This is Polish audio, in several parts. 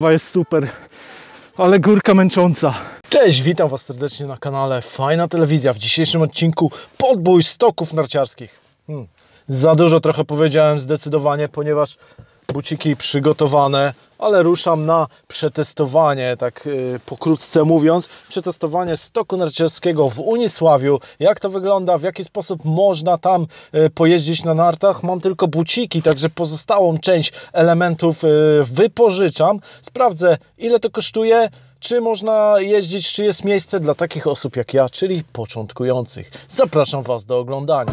jest super, ale górka męcząca. Cześć, witam Was serdecznie na kanale Fajna Telewizja. W dzisiejszym odcinku podbój stoków narciarskich. Hmm. Za dużo trochę powiedziałem zdecydowanie, ponieważ buciki przygotowane, ale ruszam na przetestowanie, tak yy, pokrótce mówiąc, przetestowanie stoku narciarskiego w Unisławiu. Jak to wygląda, w jaki sposób można tam yy, pojeździć na nartach. Mam tylko buciki, także pozostałą część elementów yy, wypożyczam. Sprawdzę, ile to kosztuje, czy można jeździć, czy jest miejsce dla takich osób jak ja, czyli początkujących. Zapraszam Was do oglądania.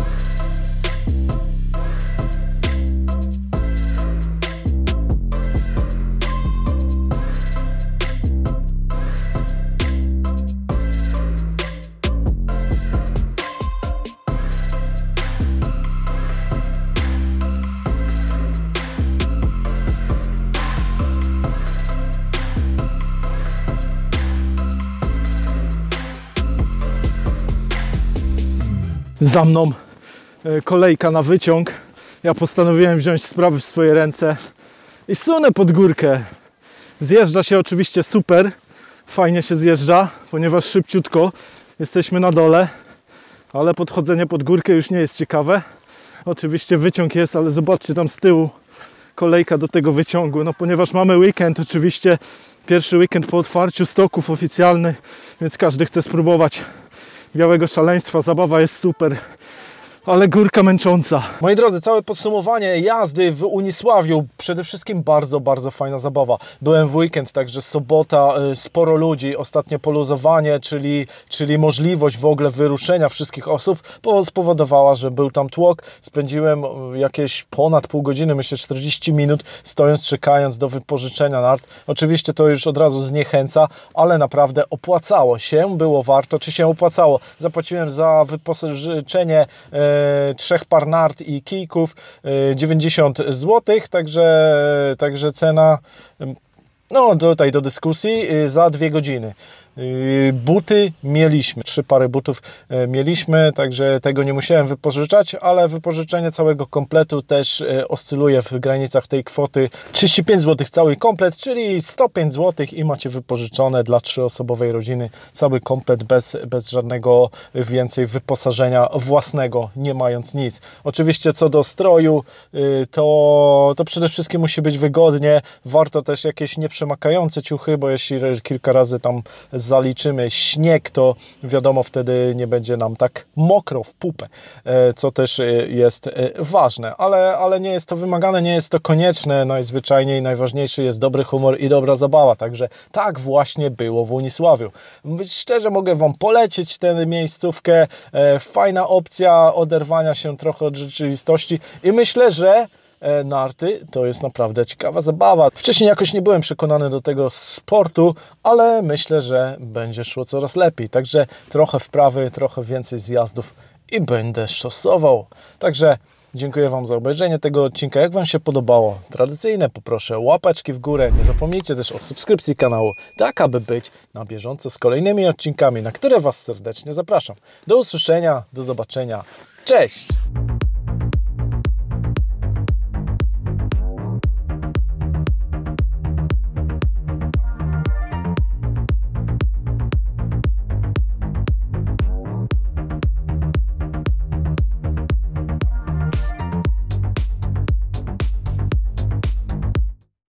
Za mną e, kolejka na wyciąg. Ja postanowiłem wziąć sprawy w swoje ręce i sunę pod górkę. Zjeżdża się oczywiście super, fajnie się zjeżdża, ponieważ szybciutko jesteśmy na dole, ale podchodzenie pod górkę już nie jest ciekawe. Oczywiście wyciąg jest, ale zobaczcie tam z tyłu kolejka do tego wyciągu. No ponieważ mamy weekend, oczywiście pierwszy weekend po otwarciu stoków oficjalnych, więc każdy chce spróbować białego szaleństwa. Zabawa jest super, ale górka męcząca. Moi drodzy, całe podsumowanie jazdy w Unisławiu. Przede wszystkim bardzo, bardzo fajna zabawa. Byłem w weekend, także sobota, y, sporo ludzi. Ostatnie poluzowanie, czyli, czyli możliwość w ogóle wyruszenia wszystkich osób spowodowała, że był tam tłok. Spędziłem y, jakieś ponad pół godziny, myślę 40 minut, stojąc, czekając do wypożyczenia nart. Oczywiście to już od razu zniechęca, ale naprawdę opłacało się, było warto. Czy się opłacało? Zapłaciłem za wypożyczenie e, trzech par nart i kijków 90 zł, także, także cena no tutaj do dyskusji za dwie godziny. Buty mieliśmy, trzy pary butów mieliśmy, także tego nie musiałem wypożyczać, ale wypożyczenie całego kompletu też oscyluje w granicach tej kwoty 35 zł cały komplet, czyli 105 zł i macie wypożyczone dla trzyosobowej rodziny cały komplet bez, bez żadnego więcej wyposażenia własnego, nie mając nic. Oczywiście co do stroju, to, to przede wszystkim musi być wygodnie, warto też jakieś nieprzemakające ciuchy, bo jeśli kilka razy tam zaliczymy. Śnieg, to wiadomo, wtedy nie będzie nam tak mokro w pupę, e, co też e, jest e, ważne, ale, ale nie jest to wymagane, nie jest to konieczne. Najzwyczajniej najważniejszy jest dobry humor i dobra zabawa, także tak właśnie było w Unisławiu. Szczerze mogę Wam polecić tę miejscówkę, fajna opcja oderwania się trochę od rzeczywistości. I myślę, że narty to jest naprawdę ciekawa zabawa. Wcześniej jakoś nie byłem przekonany do tego sportu, ale myślę, że będzie szło coraz lepiej. Także trochę wprawy, trochę więcej zjazdów i będę szosował. Także dziękuję Wam za obejrzenie tego odcinka. Jak Wam się podobało? Tradycyjne poproszę łapeczki w górę. Nie zapomnijcie też o subskrypcji kanału, tak aby być na bieżąco z kolejnymi odcinkami, na które Was serdecznie zapraszam. Do usłyszenia, do zobaczenia. Cześć!